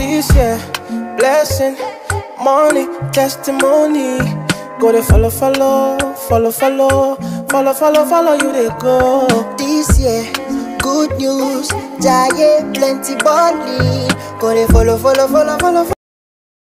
This year, blessing, money, testimony. Go to follow, follow, follow, follow, follow, follow, follow you they go. This year, good news, giant plenty body. Go to follow, follow, follow, follow. follow.